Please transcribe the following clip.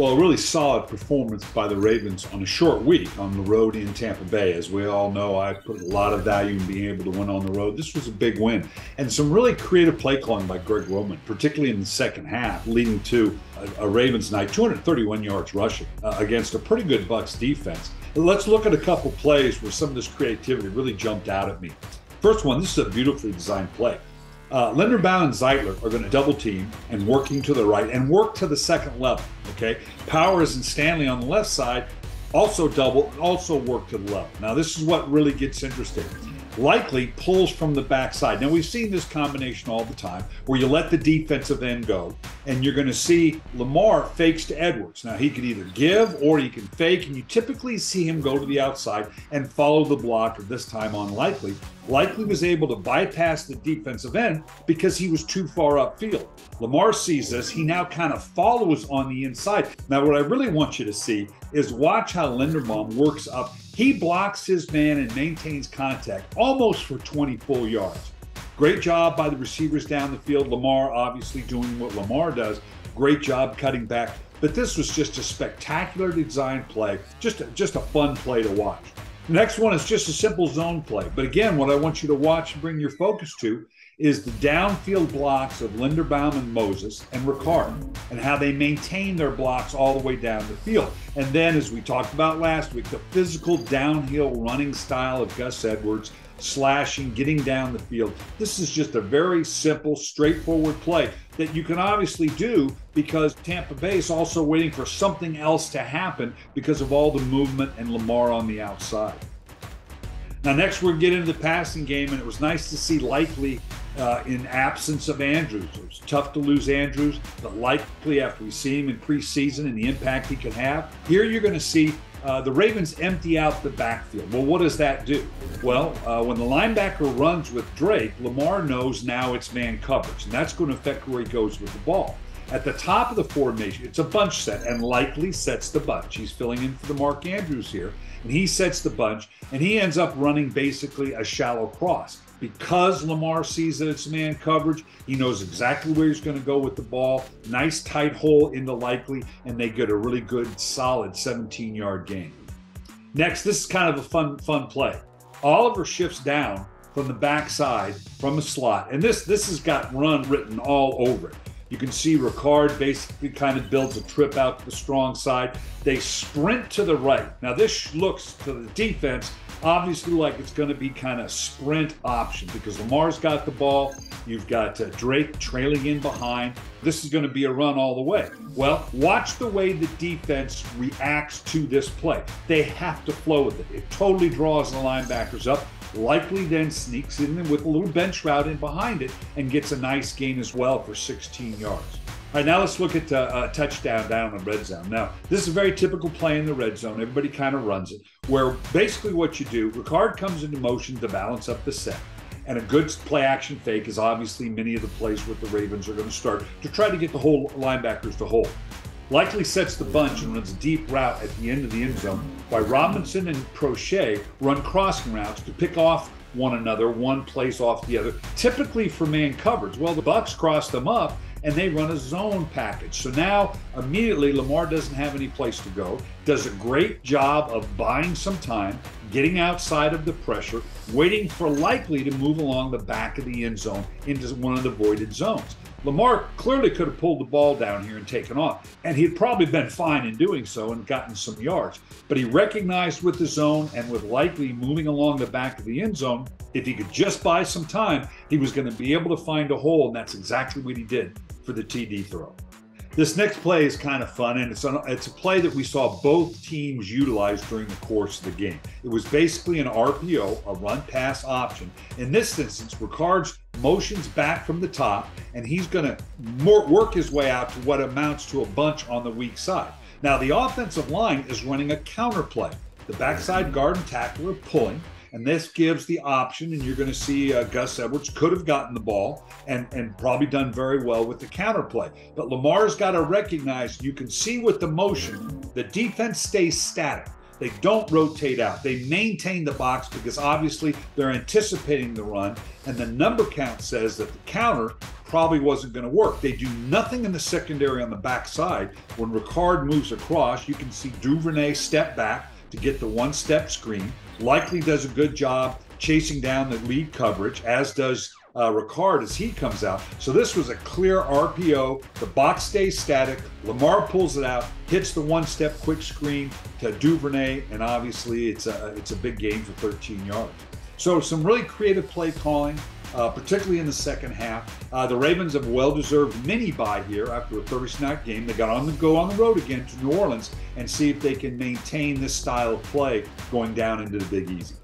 Well, a really solid performance by the Ravens on a short week on the road in Tampa Bay. As we all know, I put a lot of value in being able to win on the road. This was a big win. And some really creative play calling by Greg Roman, particularly in the second half, leading to a, a Ravens night, 231 yards rushing uh, against a pretty good Bucks defense. Let's look at a couple plays where some of this creativity really jumped out at me. First one, this is a beautifully designed play. Uh, Linderbaum and Zeitler are going to double team and working to the right and work to the second level. Okay, Powers and Stanley on the left side also double, also work to the level. Now this is what really gets interesting likely pulls from the backside. Now, we've seen this combination all the time where you let the defensive end go, and you're going to see Lamar fakes to Edwards. Now, he could either give or he can fake, and you typically see him go to the outside and follow the blocker, this time unlikely. Likely Likely was able to bypass the defensive end because he was too far upfield. Lamar sees this. He now kind of follows on the inside. Now, what I really want you to see is watch how Linderbaum works up he blocks his man and maintains contact almost for 20 full yards. Great job by the receivers down the field. Lamar obviously doing what Lamar does. Great job cutting back. But this was just a spectacular design play, just a, just a fun play to watch. The next one is just a simple zone play. But again, what I want you to watch and bring your focus to is the downfield blocks of Linderbaum and Moses and Ricard and how they maintain their blocks all the way down the field. And then, as we talked about last week, the physical downhill running style of Gus Edwards, slashing, getting down the field. This is just a very simple, straightforward play that you can obviously do because Tampa Bay is also waiting for something else to happen because of all the movement and Lamar on the outside. Now, next we're getting into the passing game, and it was nice to see Likely uh, in absence of Andrews. It was tough to lose Andrews, but likely after we see him in preseason and the impact he can have, here you're going to see uh, the Ravens empty out the backfield. Well, what does that do? Well, uh, when the linebacker runs with Drake, Lamar knows now it's man coverage, and that's going to affect where he goes with the ball. At the top of the formation, it's a bunch set and likely sets the bunch. He's filling in for the Mark Andrews here, and he sets the bunch, and he ends up running basically a shallow cross because Lamar sees that it's man coverage, he knows exactly where he's going to go with the ball. Nice tight hole into likely, and they get a really good, solid 17 yard gain. Next, this is kind of a fun, fun play. Oliver shifts down from the backside from a slot, and this this has got run written all over it. You can see Ricard basically kind of builds a trip out to the strong side. They sprint to the right. Now, this looks to the defense obviously like it's going to be kind of sprint option because Lamar's got the ball. You've got uh, Drake trailing in behind. This is going to be a run all the way. Well, watch the way the defense reacts to this play. They have to flow with it. It totally draws the linebackers up. Likely then sneaks in with a little bench route in behind it and gets a nice gain as well for 16 yards. All right, now let's look at uh, a touchdown down in the red zone. Now, this is a very typical play in the red zone. Everybody kind of runs it, where basically what you do, Ricard comes into motion to balance up the set. And a good play action fake is obviously many of the plays what the Ravens are going to start to try to get the whole linebackers to hold. Likely sets the bunch and runs a deep route at the end of the end zone, while Robinson and Proche run crossing routes to pick off one another, one plays off the other, typically for man coverage. Well, the Bucks cross them up and they run a zone package. So now immediately Lamar doesn't have any place to go, does a great job of buying some time, getting outside of the pressure, waiting for likely to move along the back of the end zone into one of the voided zones. Lamar clearly could have pulled the ball down here and taken off, and he'd probably been fine in doing so and gotten some yards. But he recognized with the zone and with likely moving along the back of the end zone, if he could just buy some time, he was going to be able to find a hole, and that's exactly what he did for the TD throw. This next play is kind of fun, and it's, an, it's a play that we saw both teams utilize during the course of the game. It was basically an RPO, a run pass option. In this instance, Ricard's motions back from the top, and he's going to work his way out to what amounts to a bunch on the weak side. Now, the offensive line is running a counter play. The backside guard and tackler are pulling. And this gives the option, and you're going to see uh, Gus Edwards could have gotten the ball and, and probably done very well with the counterplay. But Lamar's got to recognize you can see with the motion, the defense stays static. They don't rotate out. They maintain the box because obviously they're anticipating the run. And the number count says that the counter probably wasn't going to work. They do nothing in the secondary on the backside. When Ricard moves across, you can see Duvernay step back to get the one step screen. Likely does a good job chasing down the lead coverage, as does uh, Ricard as he comes out. So this was a clear RPO. The box stays static. Lamar pulls it out, hits the one-step quick screen to Duvernay, and obviously it's a it's a big game for 13 yards. So some really creative play calling. Uh, particularly in the second half. Uh, the Ravens have well-deserved mini bye here after a Thursday night game. They got on the go on the road again to New Orleans and see if they can maintain this style of play going down into the Big Easy.